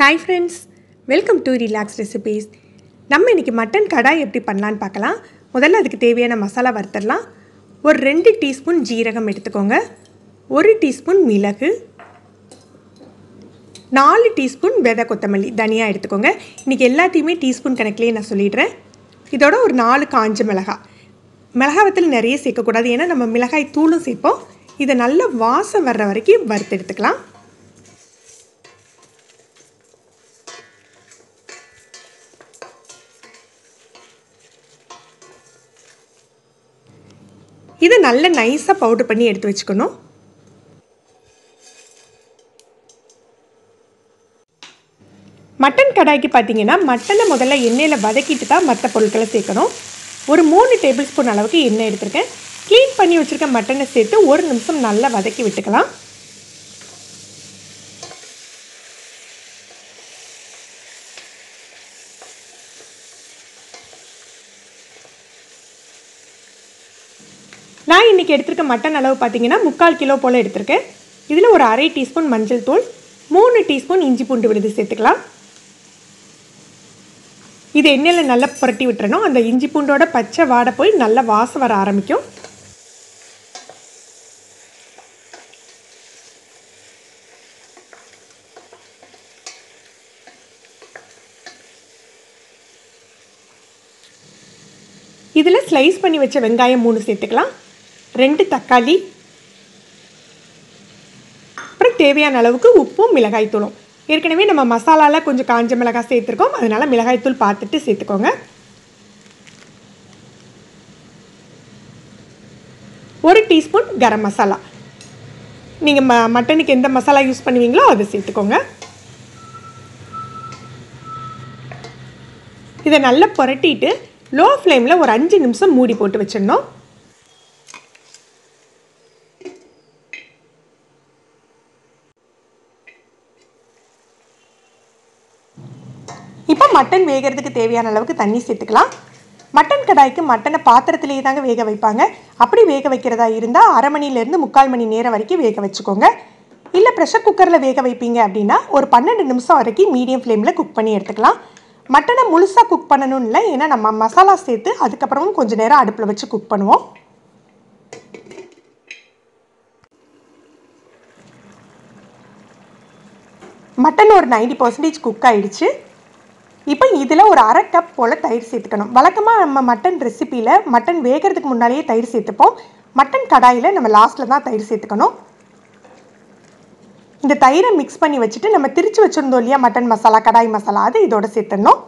Hi friends welcome to relax recipes நம்ம இன்றைக்கி mutton கடாய் எப்படி பண்ணலான்னு பார்க்கலாம். முதல்ல அதுக்கு தேவையான மசாலா வறுத்துடலாம் ஒரு ரெண்டு டீஸ்பூன் ஜீரகம் எடுத்துக்கோங்க. ஒரு டீஸ்பூன் மிளகு. நாலு டீஸ்பூன் வெதை கொத்தமல்லி தனியாக எடுத்துக்கோங்க. இன்றைக்கி எல்லாத்தையுமே டீஸ்பூன் கணக்கிலேயே நான் சொல்லிடுறேன். இதோட ஒரு நாலு காஞ்ச மிளகாய் மிளகாவத்தில் நிறைய சேர்க்கக்கூடாது. ஏன்னா நம்ம மிளகாய் தூளும் சேர்ப்போம். இதை நல்லா வாசம் வர்ற வரைக்கும் வறுத்து எடுத்துக்கலாம். இதை நல்ல நைஸாக பவுடர் பண்ணி எடுத்து வச்சுக்கணும். மட்டன் கடாய்க்கு பார்த்தீங்கன்னா மட்டனை முதல்ல எண்ணெயில் வதக்கிட்டு தான் மற்ற பொருட்களை சேர்க்கணும். ஒரு மூணு டேபிள் ஸ்பூன் அளவுக்கு எண்ணெய் எடுத்திருக்கேன். க்ளீன் பண்ணி வச்சுருக்க மட்டனை சேர்த்து ஒரு நிமிஷம் நல்லா வதக்கி விட்டுக்கலாம். நான் இன்றைக்கி எடுத்திருக்க மட்டன் அளவு பார்த்தீங்கன்னா முக்கால் கிலோ போல் எடுத்திருக்கேன். இதில் ஒரு அரை டீஸ்பூன் மஞ்சள் தூள் மூணு டீஸ்பூன் இஞ்சி பூண்டு விழுது சேர்த்துக்கலாம். இது எண்ணெயில் நல்லா புரட்டி விட்டுறணும். அந்த இஞ்சி பூண்டோட பச்சை வாடை போய் நல்லா வாசம் வர ஆரம்பிக்கும். இதில் ஸ்லைஸ் பண்ணி வச்ச வெங்காயம் மூணு சேர்த்துக்கலாம். ரெண்டு தக்காளி அப்புறம் தேவையான அளவுக்கு உப்பும் மிளகாய்த்தூளும் ஏற்கனவே நம்ம மசாலாவில் கொஞ்சம் காஞ்ச மிளகாய் சேர்த்துருக்கோம். அதனால் மிளகாய்த்தூள் பார்த்துட்டு சேர்த்துக்கோங்க. ஒரு டீஸ்பூன் கரம் மசாலா. நீங்கள் ம மட்டனுக்கு எந்த மசாலா யூஸ் பண்ணுவீங்களோ அதை சேர்த்துக்கோங்க. இதை நல்லா புரட்டிட்டு லோ ஃப்ளேமில் ஒரு அஞ்சு நிமிஷம் மூடி போட்டு வச்சிடணும். இப்போ மட்டன் வேகிறதுக்கு தேவையான அளவுக்கு தண்ணி சேர்த்துக்கலாம். மட்டன் கடாய்க்கு மட்டனை பாத்திரத்திலேயே தாங்க வேக வைப்பாங்க. அப்படி வேக வைக்கிறதா இருந்தால் அரை மணிலேருந்து முக்கால் மணி நேரம் வரைக்கும் வேக வச்சுக்கோங்க. இல்லை ப்ரெஷர் குக்கரில் வேக வைப்பீங்க அப்படின்னா ஒரு பன்னெண்டு நிமிஷம் வரைக்கும் மீடியம் ஃப்ளேமில் குக் பண்ணி எடுத்துக்கலாம். மட்டனை முழுசாக குக் பண்ணணும்னு இல்லை ஏன்னா நம்ம மசாலா சேர்த்து அதுக்கப்புறமும் கொஞ்சம் நேரம் அடுப்பில் வச்சு குக் பண்ணுவோம். மட்டன் ஒரு நைன்டி பர்சன்டேஜ் குக் ஆகிடுச்சு இப்போ இதில் ஒரு அரை கப் போல் தயிர் சேர்த்துக்கணும். வழக்கமாக நம்ம மட்டன் ரெசிப்பியில் மட்டன் வேகிறதுக்கு முன்னாலேயே தயிர் சேர்த்துப்போம். மட்டன் கடாயில் நம்ம லாஸ்ட்டில் தான் தயிர் சேர்த்துக்கணும். இந்த தயிரை மிக்ஸ் பண்ணி வச்சுட்டு நம்ம திரிச்சு வச்சுருந்தோம் இல்லையா மட்டன் மசாலா கடாய் மசாலா அது இதோட சேர்த்துடணும்.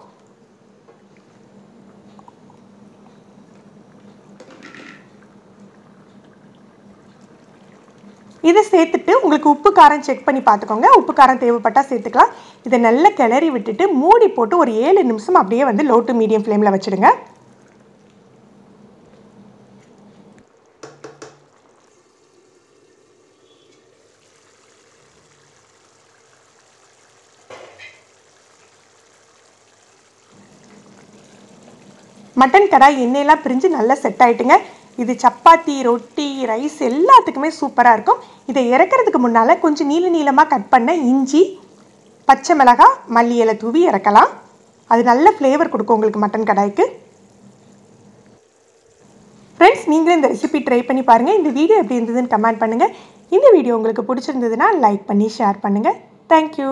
இதை சேர்த்துட்டு உங்களுக்கு உப்பு காரம் செக் பண்ணி பார்த்துக்கோங்க. உப்பு காரம் தேவைப்பட்டால் சேர்த்துக்கலாம். இதை நல்லா கிளறி விட்டுட்டு மூடி போட்டு ஒரு ஏழு நிமிஷம் அப்படியே வந்து லோ டு மீடியம் ஃப்ளேமில் வச்சுடுங்க. மட்டன் கடாய் எண்ணெயெல்லாம் பிரிஞ்சு நல்லா செட் ஆகிட்டுங்க இது சப்பாத்தி ரொட்டி ரைஸ் எல்லாத்துக்குமே சூப்பராக இருக்கும். இதை இறக்கிறதுக்கு முன்னால் கொஞ்சம் நீள நீளமாக கட் பண்ண இஞ்சி பச்சை மிளகாய் மல்லி இலை தூவி இறக்கலாம். அது நல்ல ஃப்ளேவர் கொடுக்கும் உங்களுக்கு மட்டன் கடாய்க்கு. ஃப்ரெண்ட்ஸ் நீங்களும் இந்த ரெசிபி ட்ரை பண்ணி பாருங்கள் இந்த வீடியோ எப்படி இருந்ததுன்னு கமெண்ட் பண்ணுங்கள் இந்த வீடியோ உங்களுக்கு பிடிச்சிருந்ததுன்னா லைக் பண்ணி ஷேர் பண்ணுங்கள் தேங்க்யூ